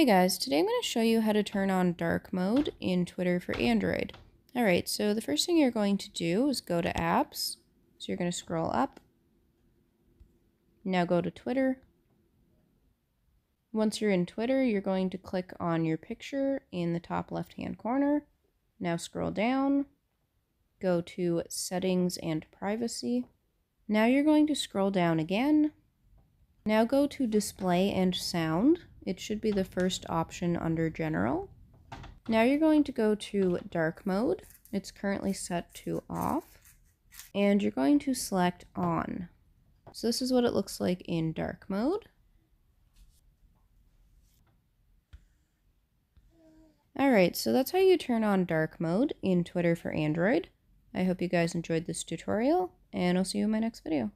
Hey guys, today I'm going to show you how to turn on dark mode in Twitter for Android. Alright, so the first thing you're going to do is go to apps. So you're going to scroll up. Now go to Twitter. Once you're in Twitter, you're going to click on your picture in the top left hand corner. Now scroll down. Go to Settings and Privacy. Now you're going to scroll down again. Now go to Display and Sound it should be the first option under general. Now you're going to go to dark mode. It's currently set to off. And you're going to select on. So this is what it looks like in dark mode. Alright, so that's how you turn on dark mode in Twitter for Android. I hope you guys enjoyed this tutorial, and I'll see you in my next video.